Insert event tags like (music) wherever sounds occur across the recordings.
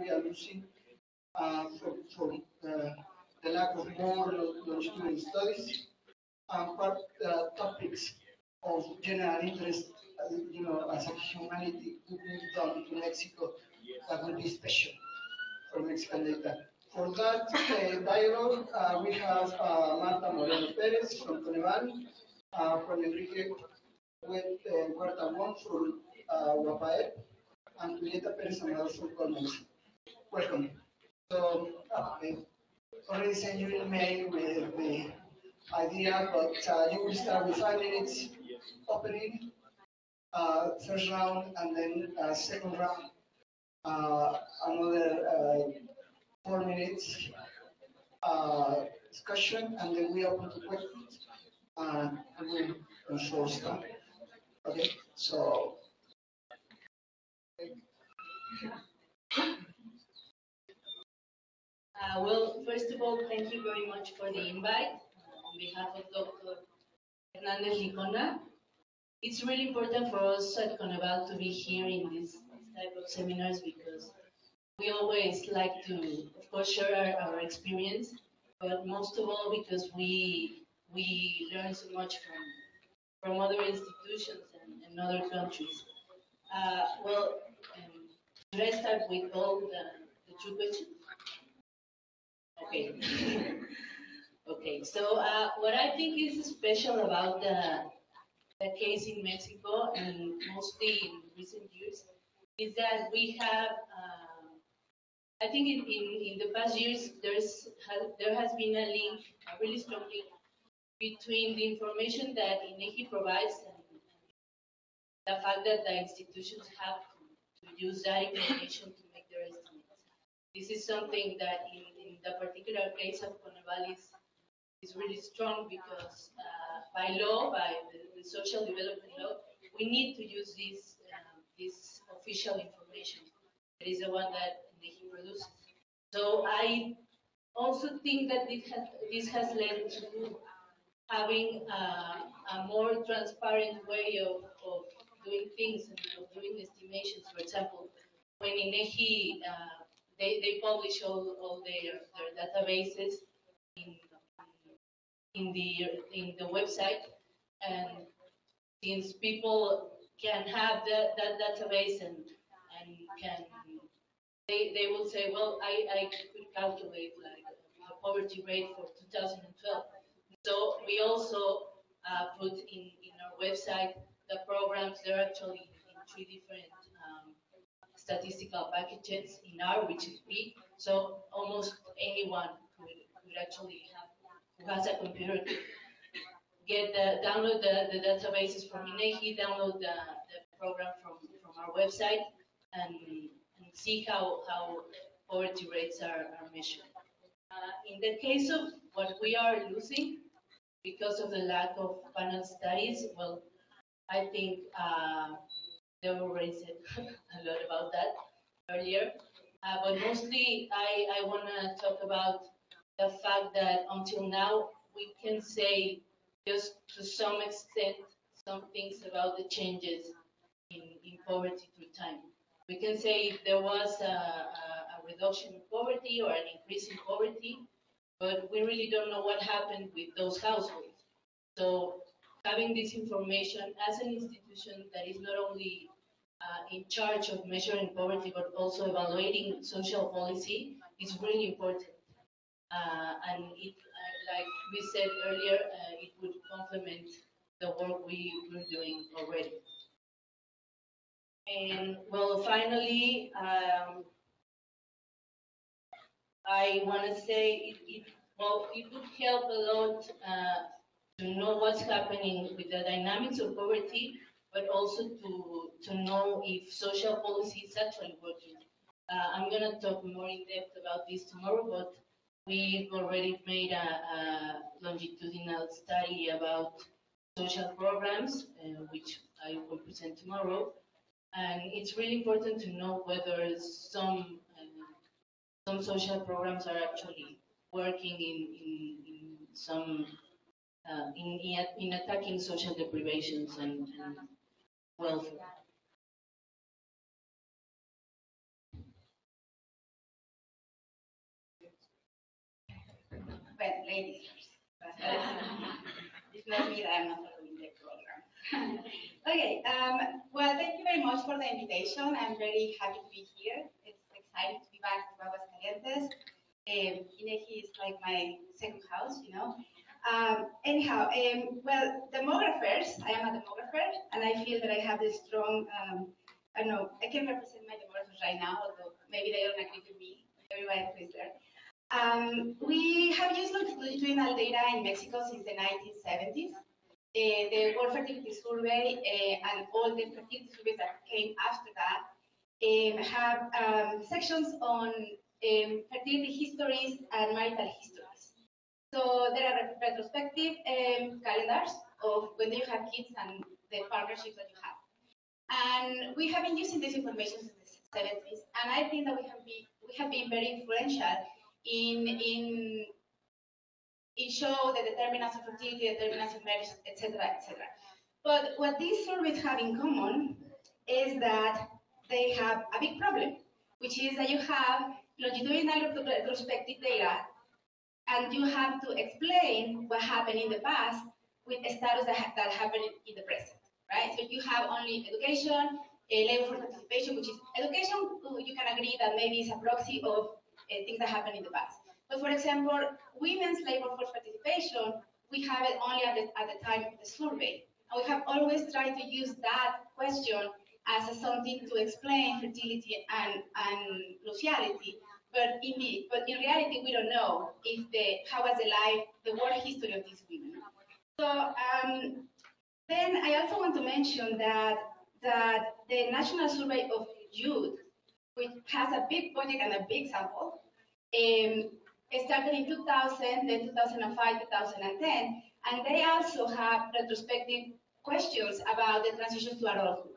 we are losing uh, from, from uh, the lack of more longitudinal studies and part uh, topics of general interest, uh, you know, as a humanity could be done to Mexico that would be special for Mexican data. For that uh, dialogue, uh, we have uh, Marta Moreno Perez from Coneval, uh, from Enrique uh, Huerta Wong from uh, and Julieta Perez Amador from Colmex. Welcome. So, uh, I already sent you an email with the idea, but uh, you will start with five minutes opening, uh, first round, and then uh, second round, uh, another uh, four minutes uh, discussion, and then we open to questions, and we will short time. Okay, so. Uh, well, first of all, thank you very much for the invite uh, on behalf of Dr. Hernandez Licona. It's really important for us at Coneval to be here in this, this type of seminars because we always like to, of course, share our, our experience, but most of all because we we learn so much from from other institutions and, and other countries. Uh, well, um, should I start with all the, the two questions? Okay. (laughs) okay. So uh, what I think is special about the the case in Mexico and mostly in recent years is that we have. Uh, I think in, in, in the past years there's there has been a link, a really strong link between the information that INEGI provides and the fact that the institutions have to, use that information to make their estimates. This is something that in the particular case of Coneval is, is really strong because uh, by law, by the, the, social development law, we need to use this, um, this official information. That is the one that INEGI produces. So I also think that this has, this has led to having a more transparent way of, of doing things and of doing estimations. For example, when INEGI, uh, they, they publish all, all their, their databases in, in, the, in the website, and since people can have that, that database and, and can, they, they will say, well, I, I could calculate like a poverty rate for 2012 so we also uh, put in, in our website the programs. They're actually in three different statistical packages in R, which is free. So almost anyone could, could actually have, who has a computer get the, download the, the databases from INEGI, download the, the program from, from our website, and, and see how, how poverty rates are, are measured. Uh, in the case of what we are losing, because of the lack of panel studies, well, I think uh, they already said (laughs) a lot about that earlier. Uh, but mostly, I, I want to talk about the fact that until now, we can say just to some extent some things about the changes in, in poverty through time. We can say there was a, a, a reduction in poverty or an increase in poverty, but we really don't know what happened with those households. So having this information as an institution that is not only uh, in charge of measuring poverty, but also evaluating social policy is really important. Uh, and it, uh, like we said earlier, uh, it would complement the work we were doing already. And well, finally, um, I want to say it, it, well, it would help a lot uh, to know what's happening with the dynamics of poverty, but also to, to know if social policy is actually working. Uh, I'm going to talk more in depth about this tomorrow, but we've already made a, a longitudinal study about social programs, uh, which I will present tomorrow. And it's really important to know whether some some social programs are actually working in, in, in some uh, in, in attacking social deprivations and, and welfare. Well, ladies first. It's not me, I'm not following the program. (laughs) okay, um, well, thank you very much for the invitation. I'm very happy to be here. It's exciting to be back to Aguascalientes. Um, Inegi is like my second house, you know. Um, anyhow, um, well, demographers, I am a demographer, and I feel that I have this strong, um, I don't know, I can represent my demographers right now, although maybe they don't agree with me, everybody is there. Um, we have used longitudinal data in Mexico since the 1970s. Uh, the World Fertility Survey uh, and all the fertility surveys that came after that um, have um, sections on fertility histories and marital histories. So there are retrospective um, calendars of when you have kids and the partnerships that you have. And we have been using this information since the 70s, and I think that we have been, we have been very influential in, in, in show the determinants of fertility, determinants of marriage, etc., etc. But what these surveys have in common is that they have a big problem, which is that you have longitudinal retrospective data, and you have to explain what happened in the past with a status that, that happened in the present, right? So you have only education, a labor force participation, which is education, you can agree that maybe is a proxy of uh, things that happened in the past. But for example, women's labor force participation, we have it only at the, at the time of the survey. And we have always tried to use that question as something to explain fertility and, and nuptiality. But in, the, but in reality, we don't know if the, how was the life, the work history of these women. So um, then I also want to mention that, that the National Survey of Youth, which has a big budget and a big sample, um, started in 2000, then 2005, 2010, and they also have retrospective questions about the transition to adulthood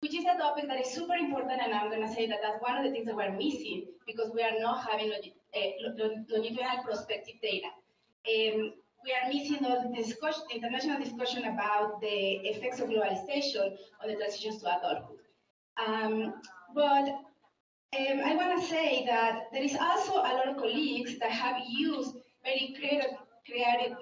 which is a topic that is super important, and I'm going to say that that's one of the things that we're missing because we are not having longitudinal prospective data. Um, we are missing all the discussion, international discussion about the effects of globalization on the transitions to adulthood. Um, but um, I want to say that there is also a lot of colleagues that have used very creative, creative,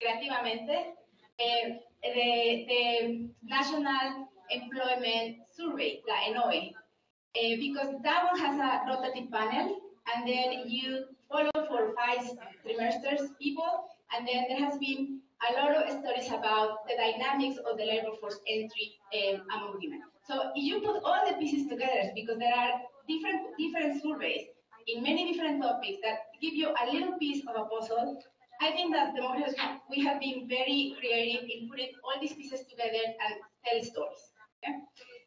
creativamente uh, the, the national employment survey, the ENOE, uh, because that one has a rotative panel, and then you follow for five trimesters people, and then there has been a lot of studies about the dynamics of the labor force entry um, among women. So you put all the pieces together, because there are different different surveys in many different topics that give you a little piece of a puzzle, I think that the models we have been very creative in putting all these pieces together and tell stories. Okay?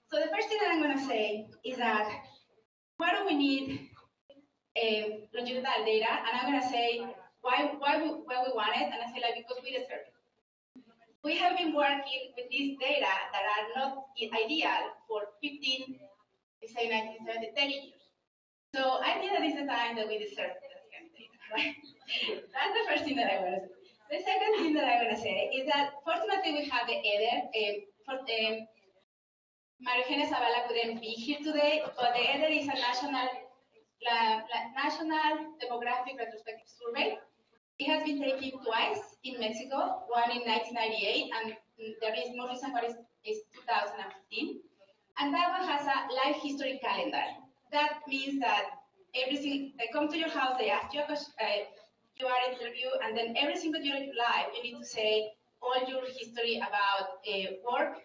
So the first thing that I'm going to say is that why do we need um, longitudinal data? And I'm going to say why why we, why we want it, and I say like because we deserve it. We have been working with these data that are not ideal for 15, say 1970, 30 years. So I think that is the time that we deserve this kind of data, (laughs) right? That's the first thing that I want to say. The second thing that I want to say is that fortunately we have the EDER. Um, for, um, Maria Zavala couldn't be here today, but the EDER is a national, la, la, national demographic retrospective survey. It has been taken twice in Mexico, one in 1998, and there is more recent one is, is 2015. And that one has a life history calendar. That means that everything they come to your house, they ask you a question, uh, you are interviewed, and then every single year of your life, you need to say all your history about uh, work,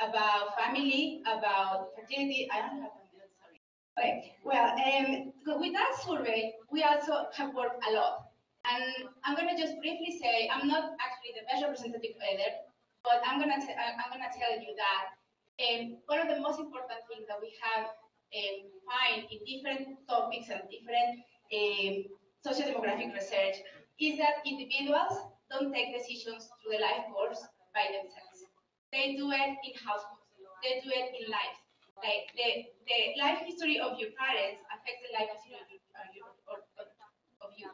about family, about fertility. I don't have a minute, sorry. Okay, well, um, with that survey, we also have worked a lot. And I'm going to just briefly say, I'm not actually the best representative either, but I'm going to I'm going to tell you that um, one of the most important things that we have um, find in different topics and different um, socio-demographic research is that individuals don't take decisions through the life course by themselves. They do it in households. They do it in lives. Like the, the life history of your parents affects the life history of, your, of, of you.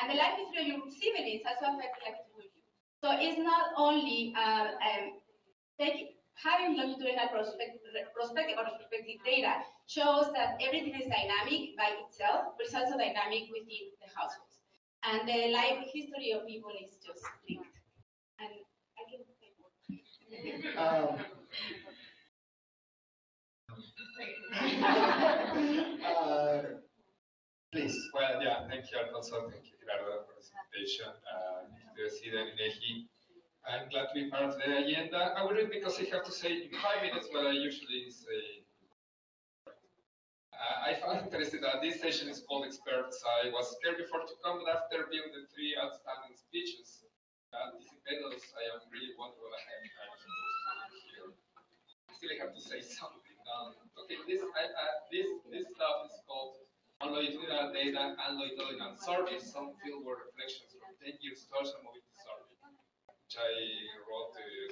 And the life history of your siblings also affects the life history of you. So it's not only uh, um, take, having longitudinal prospective, or data shows that everything is dynamic by itself, but it's also dynamic within the households. And the life history of people is just linked. And I can take more. Um, (laughs) uh, please. Well, yeah, thank you, Alfonso. Thank you, Gerardo, for the presentation. Uh, to see. I'm glad to be part of the agenda. I read because I have to say in five minutes what I usually say. Uh, I found interesting that this session is called experts. I was scared before to come, but after viewing the three outstanding speeches, anticipados, I am really wondering what I have here. Still, have to say (laughs) something. Um, okay, this I, uh, this this stuff is called on longitudinal data and longitudinal surveys, some fieldwork reflections from 10 years social mobility survey, which I wrote uh,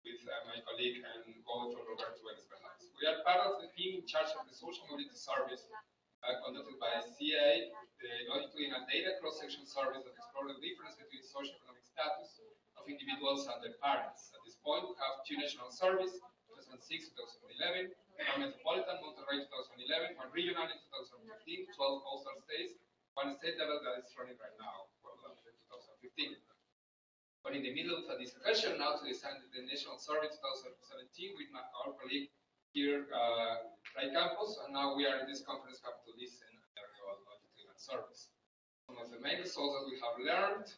with uh, my colleague and co-author Roberto Vélez We are part of the team in charge of the social mobility surveys uh, conducted by CA, the longitudinal data cross-section surveys that explore the difference between socioeconomic status of individuals and their parents. Point, have two national surveys, 2006-2011, one metropolitan, Monterrey 2011, one regional in 2015, 12 coastal states, one state level that is running right now, well, 2015. But in the middle of a discussion now to design the national survey 2017 with my, our colleague here, uh, Ray Campos, and now we are in this conference have to listen about longitudinal surveys. Some of the main results that we have learned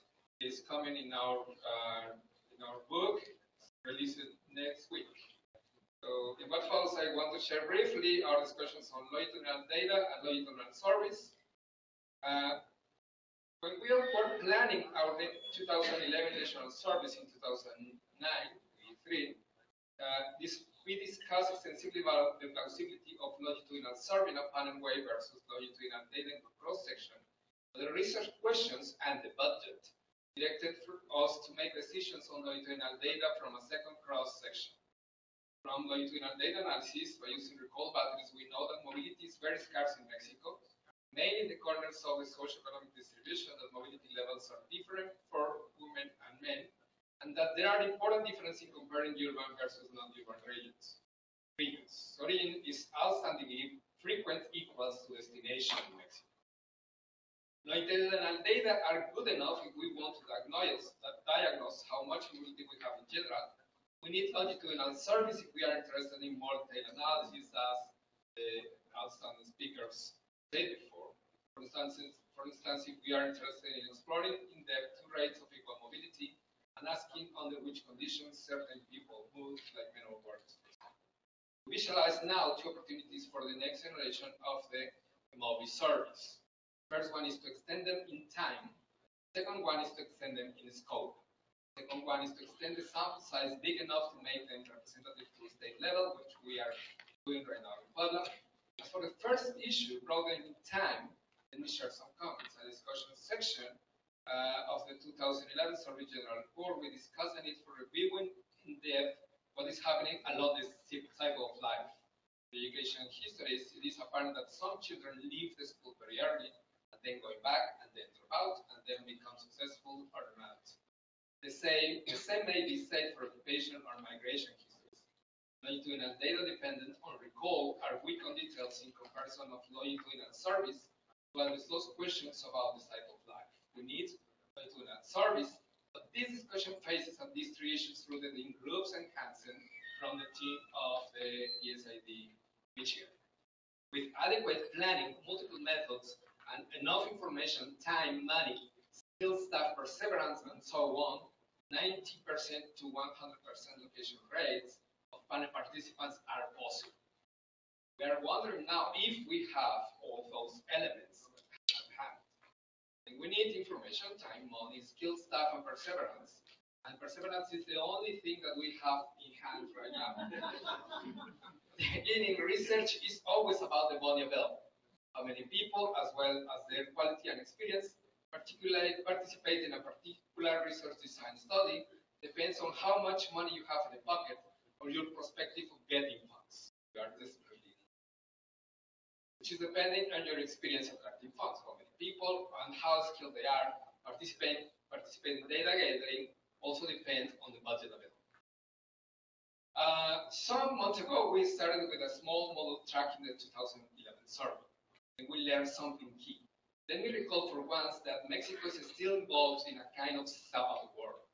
is coming in our uh, in our book, released next week. So in what follows, I want to share briefly our discussions on longitudinal data and longitudinal surveys. Uh, when we were planning our 2011 national service in 2009, 3, uh, this, we discussed extensively about the plausibility of longitudinal survey of panel way versus longitudinal data in cross-section, the research questions and the budget directed us to make decisions on longitudinal data from a second cross-section. From longitudinal data analysis by using recall batteries, we know that mobility is very scarce in Mexico, mainly in the corners of the socioeconomic distribution that mobility levels are different for women and men, and that there are important differences in comparing urban versus non-urban regions. Regions. Origin is outstandingly frequent equals to destination in Mexico. Longitudinal data are good enough if we want to diagnose, diagnose how much mobility we have in general, we need longitudinal service if we are interested in more detailed analysis as the outstanding speakers said before. For instance, for instance, if we are interested in exploring in depth two rates of equal mobility and asking under which conditions certain people move like men or workers. We visualize now two opportunities for the next generation of the EMOVI service. First one is to extend them in time. Second one is to extend them in scope. Second one is to extend the sample size big enough to make them representative to state level, which we are doing right now in Puebla. As for the first issue, broadening time, let me share some comments. In the discussion section uh, of the 2011 Survey General Report, we discussed the need for reviewing in depth what is happening along the cycle of life. The education histories, it is apparent that some children leave the school very early, then going back, and then drop out, and then become successful or not. The same, the same may be said for occupation or migration histories. Longitudinal data dependent on recall are weak on details in comparison of longitudinal service to address those questions about the cycle of life. We need longitudinal service, but this discussion faces at these three issues rooted in groups and Hansen from the team of the PSID Michigan. With adequate planning, multiple methods, and enough information, time, money, skilled staff perseverance, and so on, 90% to 100% location rates of panel participants are possible. We are wondering now if we have all those elements at hand. And we need information, time, money, skill, staff, and perseverance. And perseverance is the only thing that we have in hand right now. (laughs) In research is always about the body available. How many people, as well as their quality and experience, particularly participate in a particular research design study depends on how much money you have in the pocket or your perspective of getting funds. You are which is depending on your experience attracting funds, how many people and how skilled they are participating, in data gathering also depends on the budget available. Uh, some months ago, we started with a small model tracking the 2011 survey, and we learn something key let me recall for once that Mexico is still involved in a kind of Sabbath war.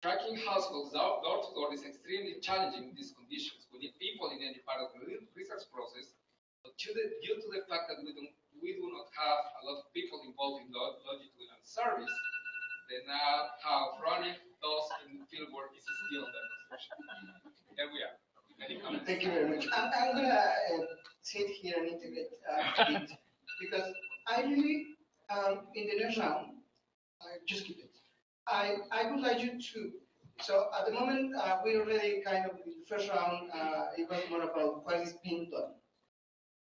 Tracking households door to door is extremely challenging in these conditions. We need people in any part of the research process, but due, the, due to the fact that we, don't, we do not have a lot of people involved in longitudinal service, the now how running those in fieldwork is still under construction. Here we are. Any comments? Thank you very much. I'm, I'm gonna uh, sit here and integrate uh, a bit because I really, um, in the next round, uh, just keep it. I, I would like you to, so at the moment, uh, we already kind of, in the first round, uh, it was more about what is being done.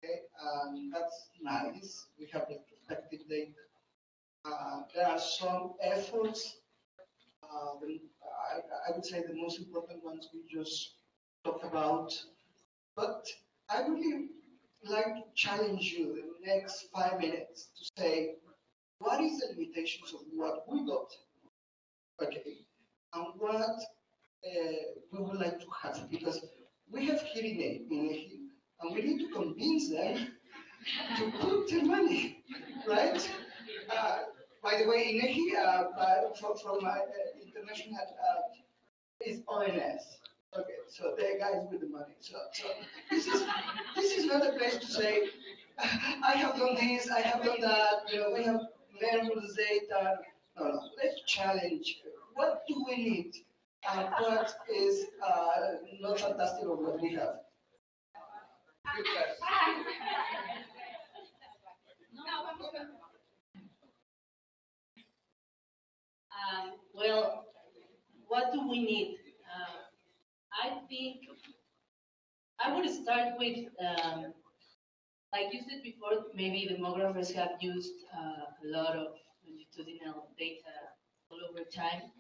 Okay, um, that's nice. We have the perspective data. Uh, there are some efforts. Uh, the, I, I would say the most important ones we just talked about. But I really like to challenge you in the next five minutes to say, what is the limitations of what we got? Okay, and what we would like to have, because we have hearing aid in INEGI, and we need to convince them to put their money, right? Uh, by the way, INEGI, uh, from, from my uh, international, uh, is ONS. Okay, so they're guys with the money. So, so this is this is not a place to say, I have done this, I have done that. You know, we have measurable data. No, no. Let's challenge. What do we need, and what is uh, not fantastic what we have? Well, what do we need? Uh, I think I would start with, um, like you said before, maybe demographers have used uh, a lot of longitudinal data all over time.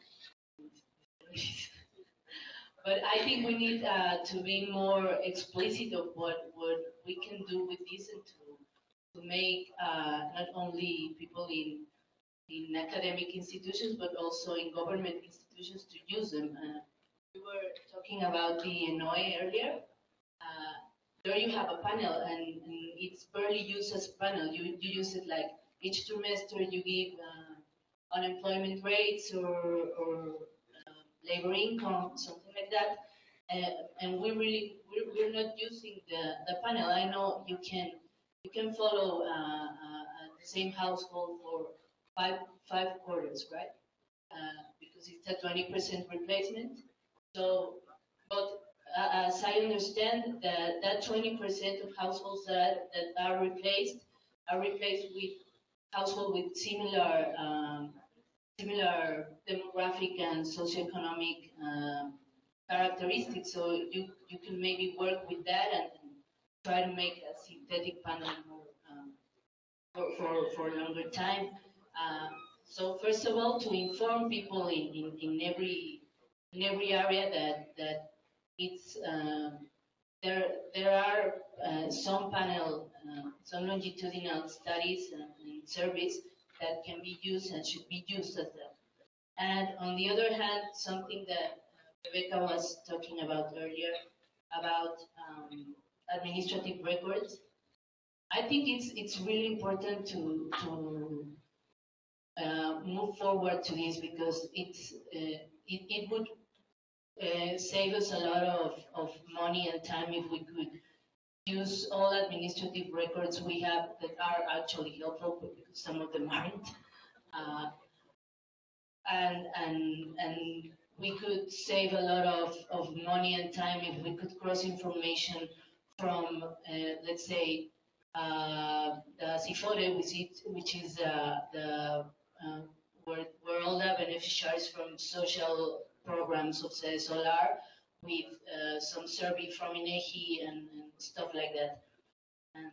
(laughs) but I think we need uh, to be more explicit of what, what we can do with this and to, to make uh, not only people in in academic institutions, but also in government institutions to use them. Uh, we were talking about the ENOE earlier. Uh, there you have a panel, and, and, it's barely used as a panel. You, you use it like each trimester you give uh, unemployment rates or, or labor income, something like that. Uh, and we really we're, we're, not using the, the panel. I know you can you can follow uh, the same household for five, five quarters, right? Uh, because it's a 20% replacement. So, but uh, as I understand, that, that 20% of households that, that are replaced are replaced with households with similar um, similar demographic and socioeconomic uh, characteristics. So you, you can maybe work with that and, try to make a synthetic panel more um, for, for, for a longer time. Uh, so first of all, to inform people in, in, in every in every area that that it's um, there there are uh, some panel uh, some longitudinal studies and, and, surveys that can be used and should be used as that. And on the other hand, something that uh, Rebecca was talking about earlier about um, administrative records. I think it's it's really important to to uh, move forward to this because it's uh, it, it would uh, save us a lot of, of money and time if we could use all administrative records we have that are actually helpful because some of them aren't. Uh, and, and, and we could save a lot of, of money and time if we could cross information from, uh, let's say, uh, the SIFODE, which is, which is uh, the where, where all the beneficiaries from social programs of the Solar with uh, some survey from INEGI and, and, stuff like that. And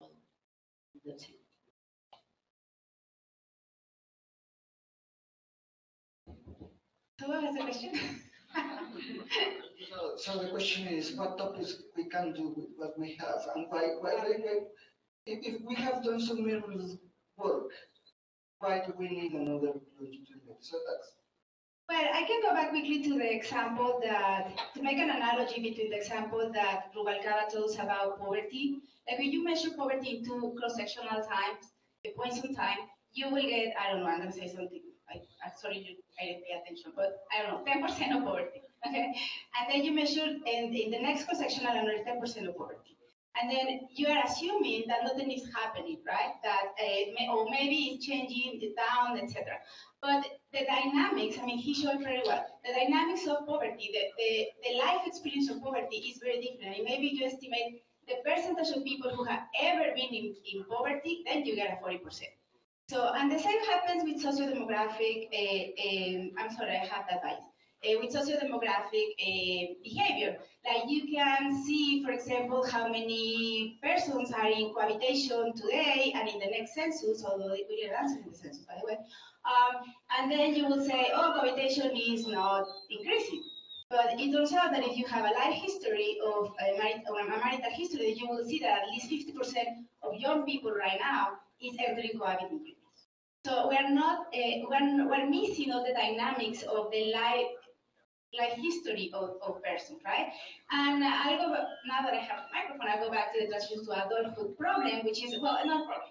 well, that's it. Who has a question? so, so the question is, what topics we can do with what we have, and why, why, why, why if, if we have done some work, why do we need another longitudinal? So that's. Well, I can go back quickly to the example that, to make an analogy between the example that Rubalcava told us about poverty. Like when you measure poverty in two cross-sectional times, the points in time, you will get, I don't know, I'm gonna say something, I, I'm sorry, you, didn't pay attention, but I don't know, 10% of poverty, (laughs) okay? And then you measure in, in the next cross-sectional another 10% of poverty. And then you are assuming that nothing is happening, right? That uh, may, or maybe it's changing the down, etc. But the dynamics, I mean, he showed very well. The dynamics of poverty, the, the, the life experience of poverty is very different. And maybe you estimate the percentage of people who have ever been in, in poverty, then you get a 40%. So, and the same happens with socio-demographic, uh, I'm sorry, I have that bias uh, with socio-demographic uh, behavior. Like you can see, for example, how many persons are in cohabitation today and in the next census, although we didn't answer in the census, by the way. Um, and then you will say, oh, cohabitation is not increasing. But it turns out that if you have a life history of a, a marital history, you will see that at least 50% of young people right now is entering cohabiting. So we're not, uh, we're, we're missing all the dynamics of the life life history of, of persons, right? And I'll go back, now that I have the microphone, I'll go back to the transition to adulthood problem, which is, well, not problem,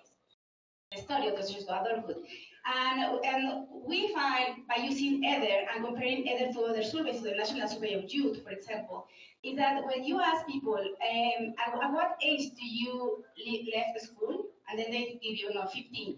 the study of transition to adulthood. And, and we find by using EDER and comparing EDER to other surveys, to the National Survey of Youth, for example, is that when you ask people, um, at, at, what age do you leave, left school? And then they give you, you know, 15.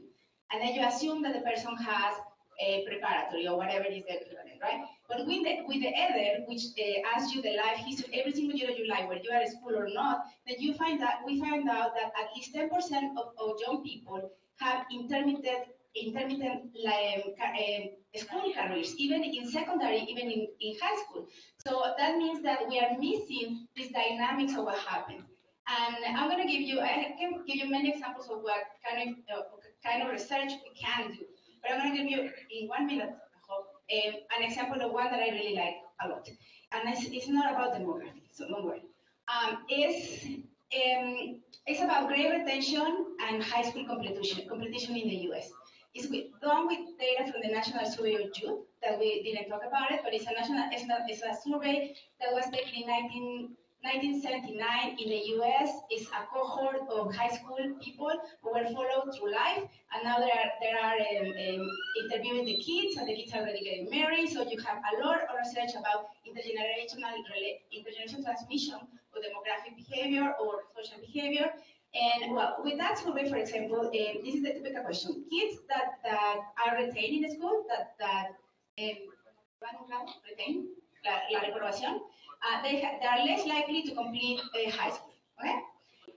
And then you assume that the person has a preparatory or whatever is the equivalent, right? But with the, with the EDER, which uh, asks you the life history, every single year of your life, whether you are at school or not, then you find that we find out that at least 10% of, of young people have intermittent intermittent like, uh, school careers, even in secondary, even in, in high school. So that means that we are missing this dynamics of what happened. And I'm going to give you, I can give you many examples of what kind of, uh, kind of research we can do. But I'm going to give you in one minute, um, an example of one that I really like a lot. And it's, it's not about demography, so don't worry. Um, it's, um, it's about grade retention and high school completion, completion in the US. It's with, done with data from the National Survey of Youth that we didn't talk about it, but it's a national, it's, not, it's a survey that was taken in 19, 1979 in the US is a cohort of high school people who were followed through life, and now they are, are um, um, interviewing the kids, and the kids are already getting married, so you have a lot of research about intergenerational, intergenerational transmission of demographic behavior or social behavior. And well, with that survey, for example, um, this is the typical question. Kids that, that are retained in the school, that, that um, retain, la, la reprobación, uh, they, they are less likely to complete uh, high school. Okay?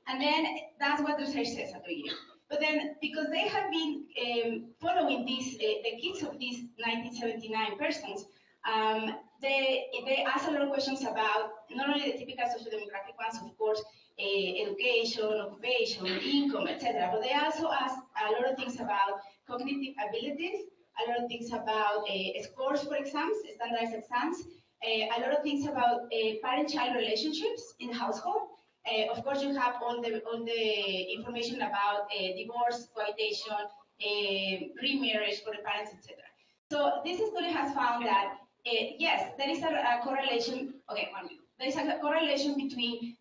And then that's what research says at the beginning. But then, because they have been um, following these, uh, the kids of these 1979 persons, um, they, they ask a lot of questions about not only the typical socio-demographic ones, of course, uh, education, occupation, income, etc., but they also ask a lot of things about cognitive abilities, a lot of things about uh, scores for exams, standardized exams, a lot of things about uh, parent-child relationships in the household. Uh, of course, you have all the all the information about divorce, cohabitation, remarriage for the parents, etc. So this study has found that yes, there is a, a, correlation. Okay, one minute. There is a correlation between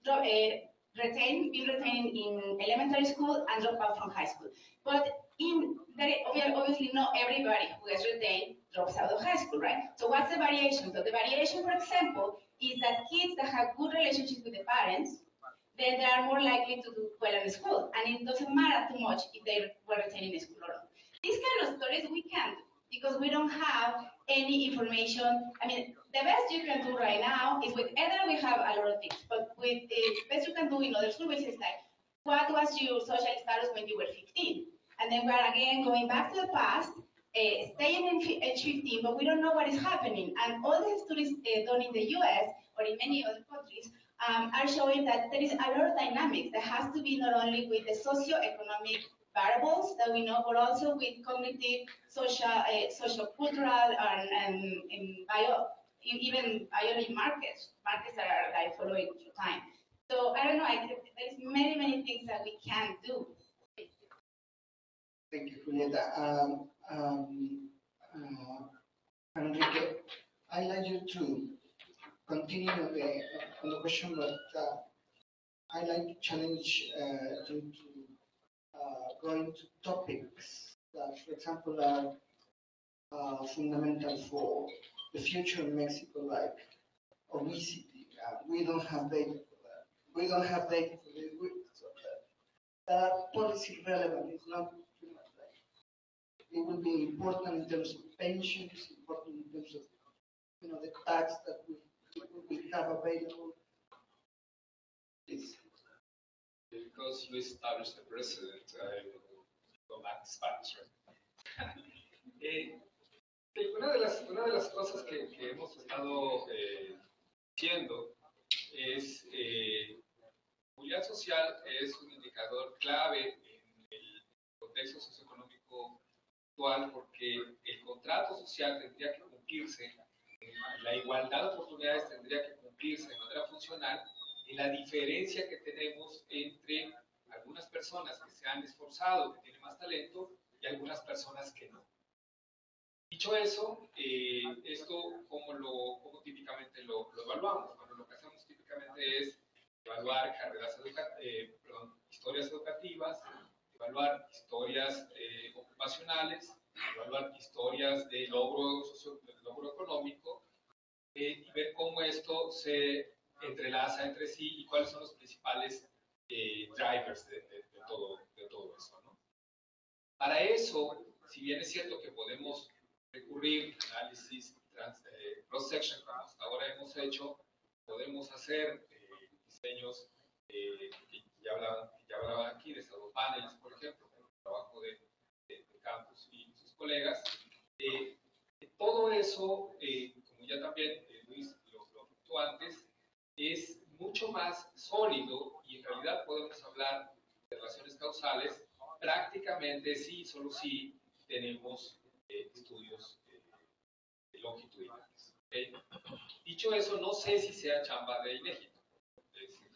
retain, being retained in elementary school and drop out from high school. But in there, obviously not everybody who gets retained drops out of high school, right? So what's the variation? So the variation, for example, is that kids that have good relationships with the parents, then they are more likely to do well in school. And it doesn't matter too much if they were retained in school or not. These kind of stories we can't because we don't have any information. I mean, the best you can do right now is with EDER we have a lot of things, but with the best you can do in other surveys is like, what was your social status when you were 15? And then we're again going back to the past uh, staying in age 15, but we don't know what is happening. And all the studies uh, done in the US or in many other countries um, are showing that there is a lot of dynamics that has to be not only with the socio-economic variables that we know, but also with cognitive, social, uh, social cultural, and, and, and bio, even biology markets, markets that are like following through time. So I don't know, I, there's many, many things that we can do. Thank you, Julieta. Um, um, uh, Enrique, I'd like you to continue on the, on the question, but uh, I'd like to challenge uh, you to uh, going to topics that, for example, are uh, fundamental for the future in Mexico, like obesity. Uh, we don't have data for that. We don't have data for this. So that, that policy relevant is not it will be important in terms of pensions, important in terms of you know the tax that we, we have available. It's, Because you established the precedent, I will go back to Spanish. (laughs) eh, una, de las, una de las cosas que, que hemos estado eh, diciendo es, eh, seguridad social es un indicador clave en el contexto socioeconómico actual porque el contrato social tendría que cumplirse, la igualdad de oportunidades tendría que cumplirse de manera funcional y la diferencia que tenemos entre algunas personas que se han esforzado, que tienen más talento, y algunas personas que no. Dicho eso, eh, esto como lo como típicamente lo, lo evaluamos. Bueno, lo que hacemos típicamente es evaluar carreras educa- eh, perdón, historias educativas, evaluar historias eh, ocupacionales, evaluar historias de logro, de logro económico eh, y ver cómo esto se entrelaza entre sí y cuáles son los principales eh, drivers de, de- de todo, de todo eso. ¿no? Para eso, si bien es cierto que podemos recurrir a análisis eh, cross-section, como hasta ahora hemos hecho, podemos hacer eh, diseños eh, que ya hablaban, hablaban aquí de shadow panels, por ejemplo, el trabajo de, de- de Campos y sus colegas. Eh, todo eso, eh, como ya también eh, Luis lo, lo apuntó antes, es mucho más sólido y en realidad podemos hablar de relaciones causales prácticamente sí, solo si tenemos eh, estudios eh, longitudinales. ¿ok? Dicho eso, no sé si sea chamba de INEGI.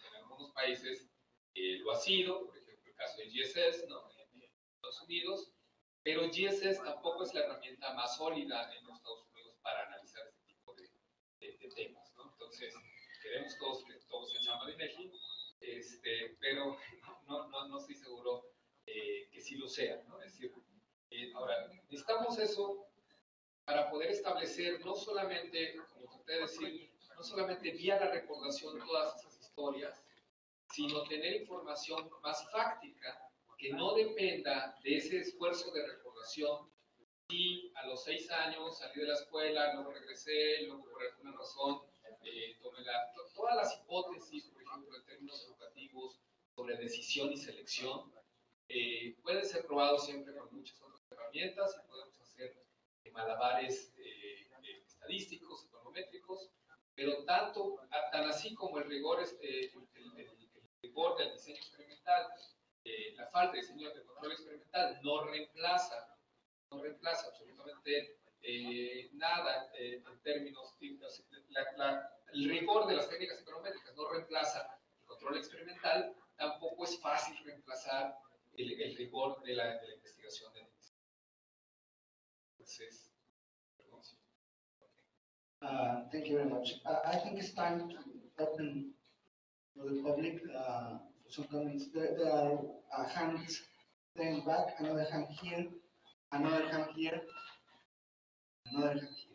En algunos países eh, lo ha sido, por ejemplo, el caso de GSS, ¿no? en Estados Unidos, pero GSS tampoco es la herramienta más sólida en los Estados Unidos para analizar este tipo de, de- de temas. ¿no? Entonces, queremos todos que todos sean chamba de INEGI, este, pero (laughs) no, no, no estoy seguro eh, que sí lo sea. ¿no? Es decir, eh, ahora, necesitamos eso para poder establecer no solamente, como traté de decir, no solamente vía la recordación todas esas historias, sino tener información más fáctica que no dependa de ese esfuerzo de recordación y a los seis años salí de la escuela, luego regresé, luego por alguna razón eh, tomé todas las hipótesis, por ejemplo, en términos educativos sobre decisión y selección, eh, pueden ser probados siempre con muchas otras herramientas y podemos hacer malabares eh, eh, estadísticos, econométricos, pero tanto, tan así como el rigor, este, diseño experimental, eh, la falta de diseño de control experimental no reemplaza, no reemplaza absolutamente eh, nada eh, en términos, la- la- el rigor de las técnicas econométricas no reemplaza el control experimental, tampoco es fácil reemplazar el, rigor de la, investigación. Uh, Thank you very much. Uh, I think it's time to open to the public uh, for comments. There there are uh, hands in back, another hand here, another hand here, another hand here.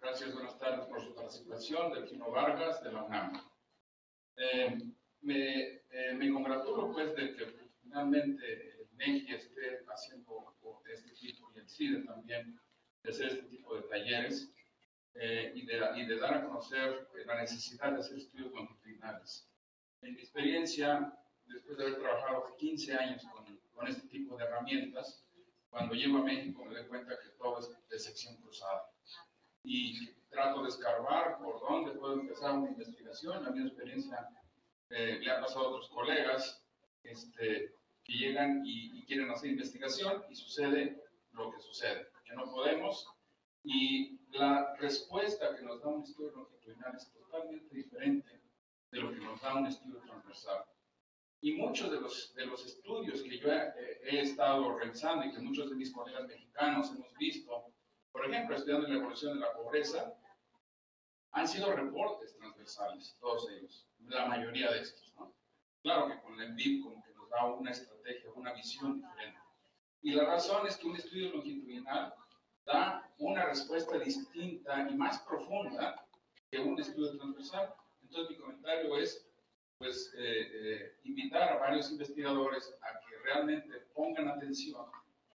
Gracias, buenas tardes por su participación, Delfino Vargas, de la UNAM. Eh, me, eh, me congratulo, pues, de que finalmente el MEGI esté haciendo de este tipo, y el CIDE también, de hacer este tipo de talleres eh, y, de, y de dar a conocer la necesidad de hacer estudios longitudinales. En mi experiencia, después de haber trabajado 15 años con, con este tipo de herramientas, cuando llego a México me doy cuenta que todo es de sección cruzada y trato de escarbar por dónde puedo empezar una investigación. La misma experiencia eh, le ha pasado a otros colegas este, que llegan y, quieren hacer investigación y sucede lo que sucede, que no podemos. Y la respuesta que nos da un estudio longitudinal es totalmente diferente de lo que nos da un estudio transversal. Y muchos de los, de los estudios que yo he, he estado realizando y que muchos de mis colegas mexicanos hemos visto, por ejemplo, estudiando la evolución de la pobreza, han sido reportes transversales, todos ellos, la mayoría de estos. ¿no? Claro que con la ENVIP como que nos da una estrategia, una visión diferente. Y la razón es que un estudio longitudinal da una respuesta distinta y más profunda que un estudio transversal. Entonces mi comentario es, pues, eh, eh, invitar a varios investigadores a que realmente pongan atención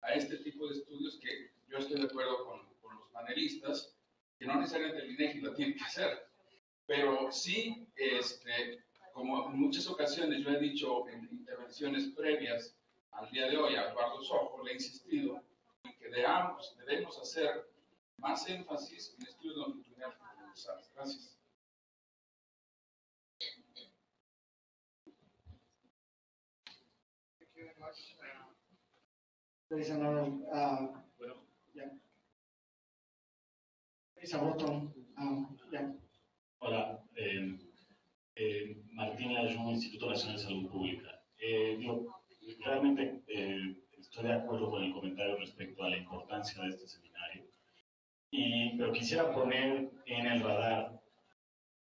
a este tipo de estudios que yo estoy de acuerdo con, con los panelistas, que no necesariamente el INEGI lo tiene que hacer, pero sí, este, como en muchas ocasiones yo he dicho en intervenciones previas al día de hoy a Eduardo Sojo, le he insistido en que debamos, debemos hacer más énfasis en estudios longitudinales generalizados. Gracias. Thank you very much. Uh, There is another, uh, yeah. There is a button, um, yeah. Hola, eh, eh, Martín Layún, Instituto Nacional de Salud Pública. Eh, digo, realmente eh, estoy de acuerdo con el comentario respecto a la importancia de este seminario, y, pero quisiera poner en el radar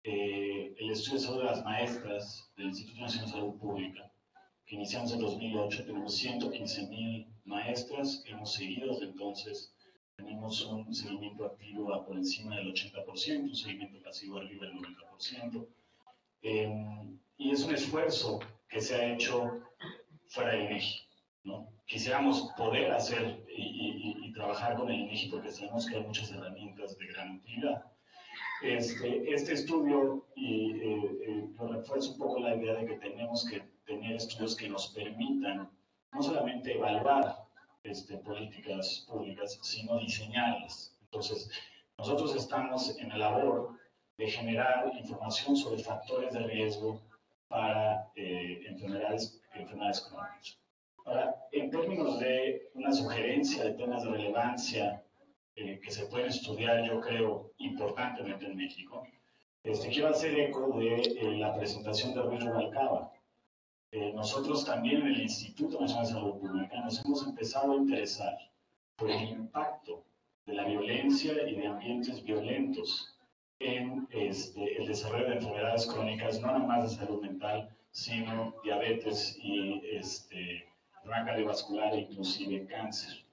eh, el estudio de salud de las maestras del Instituto Nacional de Salud Pública, que iniciamos en 2008, tenemos 115 mil maestras que hemos seguido desde entonces tenemos un seguimiento activo a por encima del 80%, un seguimiento pasivo arriba del 90%. Eh, y es un esfuerzo que se ha hecho fuera del INEGI. ¿no? Quisiéramos poder hacer y, y- y trabajar con el INEGI porque sabemos que hay muchas herramientas de gran utilidad. Este, este estudio, y eh, eh, un poco la idea de que tenemos que tener estudios que nos permitan no solamente evaluar este, políticas públicas, sino diseñarlas. Entonces, nosotros estamos en la labor de generar información sobre factores de riesgo para eh, enfermedades, enfermedades crónicas. Ahora, en términos de una sugerencia de temas de relevancia eh, que se pueden estudiar, yo creo, importantemente en México, este, quiero hacer eco de eh, la presentación de Ruiz Rubalcaba. Eh, nosotros también en el Instituto Nacional de Salud Pública nos hemos empezado a interesar por el impacto de la violencia y de ambientes violentos en este, el desarrollo de enfermedades crónicas, no nada más de salud mental, sino diabetes y este, cardiovascular e inclusive cáncer.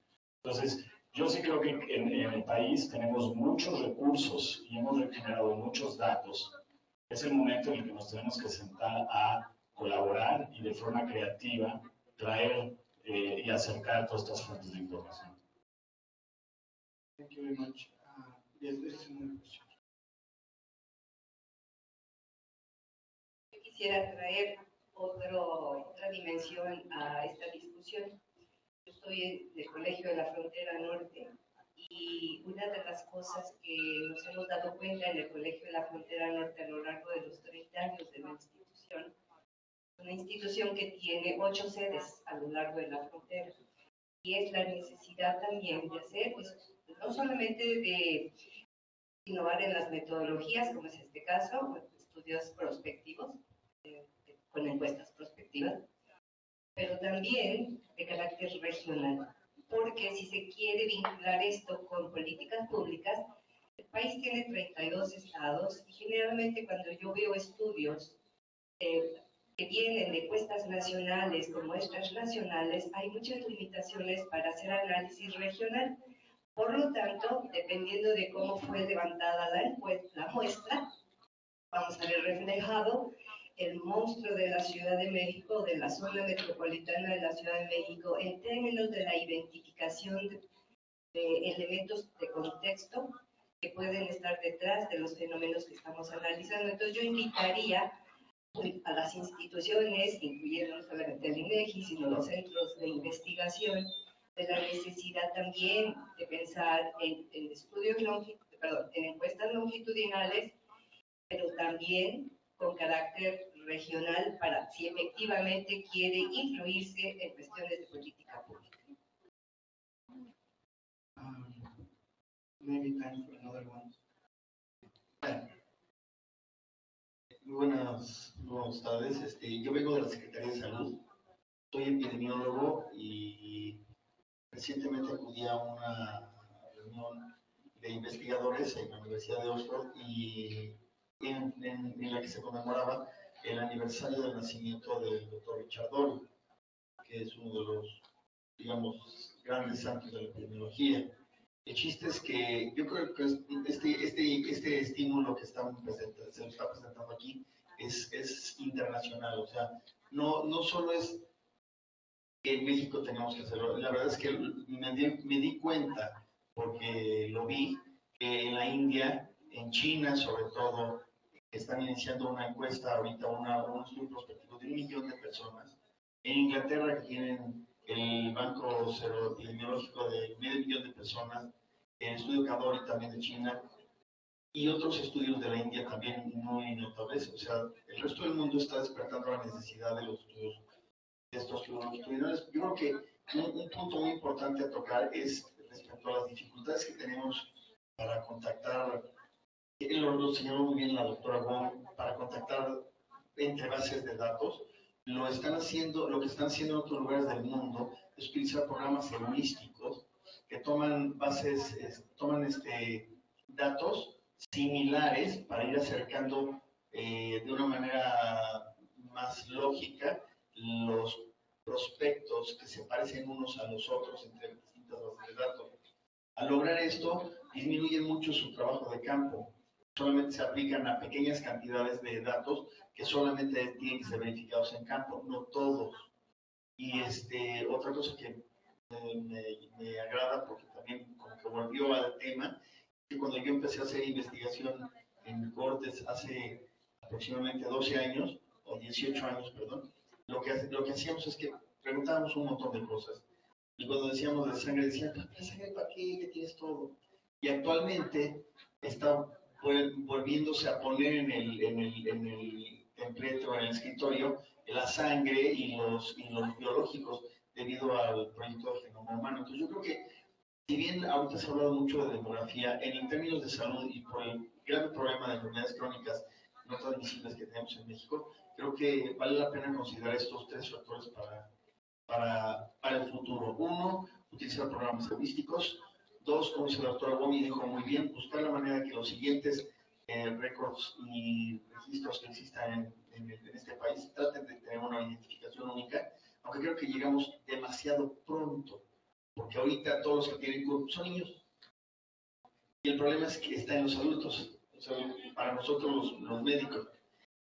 Entonces, yo sí creo que en, en el país tenemos muchos recursos y hemos generado muchos datos. Es el momento en el que nos tenemos que sentar a colaborar y de forma creativa traer eh, y acercar todas estas fuentes de información. Thank you very much. Uh, yes, there is another question. Yo quisiera traer otro, otra dimensión a esta discusión. Yo estoy del Colegio de la Frontera Norte y una de las cosas que nos hemos dado cuenta en el Colegio de la Frontera Norte a lo largo de los 30 años de la institución, una institución que tiene ocho sedes a lo largo de la frontera, y es la necesidad también de hacer, pues, no solamente de innovar en las metodologías, como es este caso, estudios prospectivos, eh, con encuestas prospectivas, pero también de carácter regional. Porque si se quiere vincular esto con políticas públicas, el país tiene 32 estados y generalmente cuando yo veo estudios que vienen de encuestas nacionales como estas nacionales, hay muchas limitaciones para hacer análisis regional. Por lo tanto, dependiendo de cómo fue levantada la, la muestra, vamos a ver reflejado el monstruo de la Ciudad de México, de la zona metropolitana de la Ciudad de México, en términos de la identificación de, de elementos de contexto que pueden estar detrás de los fenómenos que estamos analizando. Entonces yo invitaría a las instituciones, incluyendo no solamente el INEGI, sino los centros de investigación, de la necesidad también de pensar en, en estudios perdón, en encuestas longitudinales, pero también con carácter regional para si efectivamente quiere influirse en cuestiones de política pública. Um, maybe time for another one. Muy Buenas tardes. Este, yo vengo de la Secretaría de Salud. Soy epidemiólogo y recientemente acudí a una reunión de investigadores en la Universidad de Oxford y en, en, la que se conmemoraba el aniversario del nacimiento del doctor Richard Dory, que es uno de los, digamos, grandes santos de la epidemiología. El chiste es que yo creo que este, este, este estímulo que están se está presentando aquí es, es internacional, o sea, no, no solo es que en México tenemos que hacerlo, la verdad es que me di, me di cuenta, porque lo vi, que en la India, en China sobre todo, están iniciando una encuesta ahorita, una, un estudio prospectivo de un millón de personas. En Inglaterra, tienen el Banco Cero Epidemiológico de medio millón de personas, el estudio Cadori también de China, y otros estudios de la India también muy notables. O sea, el resto del mundo está despertando la necesidad de los estudios de estos longitudinales. Yo creo que un, punto muy importante a tocar es respecto a las dificultades que tenemos para contactar, lo, lo señaló muy bien la doctora Wong, para contactar entre bases de datos. Lo están haciendo, lo que están haciendo en otros lugares del mundo es utilizar programas heurísticos que toman bases, toman este, datos similares para ir acercando eh, de una manera más lógica los prospectos que se parecen unos a los otros entre distintas bases de datos. Al lograr esto, disminuyen mucho su trabajo de campo. Solamente se aplican a pequeñas cantidades de datos que solamente tienen que ser verificados en campo, no todos. Y este, otra cosa que me, me agrada, porque también como que volvió al tema, yo empecé a hacer investigación en cortes hace aproximadamente 12 años, o 18 años, perdón, lo que, lo que hacíamos es que preguntábamos un montón de cosas. Y cuando decíamos de sangre, decían, ¿la sangre para qué? ¿Qué tienes todo? Y actualmente está volviéndose a poner en el, en el, en el en el escritorio la sangre y los, y los biológicos debido al proyecto de genoma humano. Entonces yo creo que si bien ahorita se ha hablado mucho de demografía, en términos de salud y por el grave problema de enfermedades crónicas no transmisibles que tenemos en México, creo que vale la pena considerar estos tres factores para, para, el futuro. Uno, utilizar programas heurísticos. Dos, como dice la doctora Gomi, dijo muy bien, buscar la manera de que los siguientes eh, récords y registros que existan en, en, este país traten de tener una identificación única, aunque creo que llegamos demasiado pronto porque ahorita todos los que tienen CURP son niños. Y el problema es que está en los adultos, o sea, para nosotros los, médicos.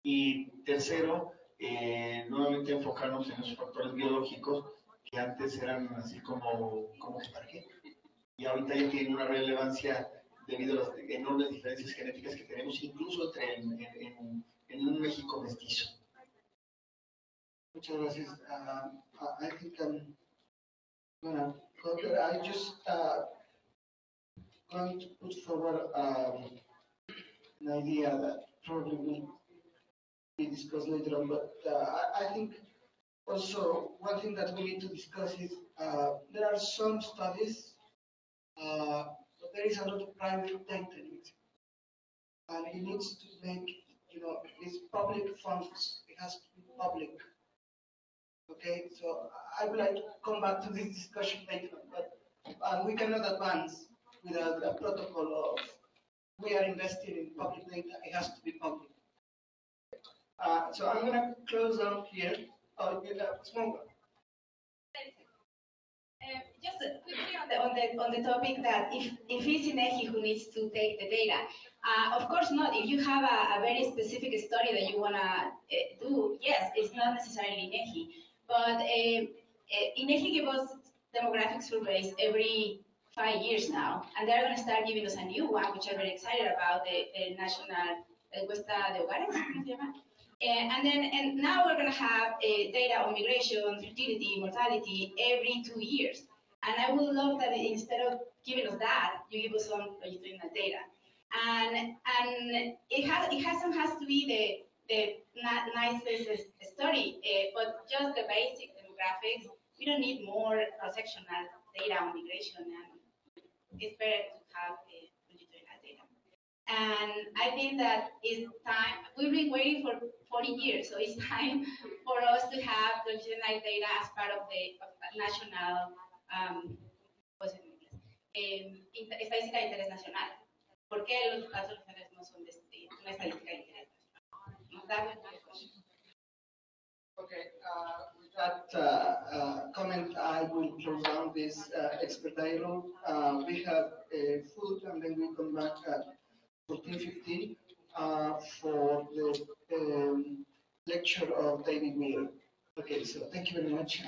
Y tercero, eh, nuevamente enfocarnos en esos factores biológicos que antes eran así como, como ¿para qué? Y ahorita ya tienen una relevancia debido a las enormes diferencias genéticas que tenemos, incluso entre en, en, un México mestizo. Muchas gracias. Uh, I think I just uh, going to put forward um, an idea that probably will be discussed later on, but uh, I, I, think also one thing that we need to discuss is uh, there are some studies, uh, but there is a lot of private data in it, and it needs to make you know it's public funds. It has to be public Okay, so I would like to come back to this discussion later, but uh, we cannot advance without a protocol of we are investing in public data, it has to be public. Uh, so I'm going to close down here. Uh, small uh, just quickly on the, on the on the topic that if if it's INEGI who needs to take the data, uh, of course not. If you have a, a very specific story that you wanna uh, do, yes, it's not necessarily INEGI. But uh, uh, INEGI gives us demographic surveys every five years now, and they're going to start giving us a new one, which I'm very excited about, the, the National Encuesta de Hogares. Uh, and then, and now we're going to have uh, data on migration, fertility, mortality every two years. And I would love that instead of giving us that, you give us some longitudinal data. And and it has it hasn't has to be the the nicest story, uh, but just the basic demographics. We don't need more cross-sectional data on migration, and it's better to have uh, longitudinal data. And I think that it's time, we've been waiting for 40 years, so it's (laughs) time for us to have the longitudinal data as part of the of national, um, eh, estadística. ¿Por qué no son de, de una estadística. Okay, uh, with that uh, uh, comment, I will close down this uh, expert dialogue. Uh, We have food and then we come back at 14:15 uh, for the um, lecture of David Weir. Okay, so thank you very much.